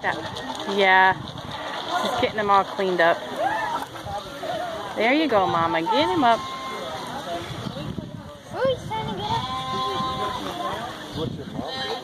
Yeah. Just getting them all cleaned up. There you go, Mama. Get him up. Oh, he's trying to get up. What's your mom?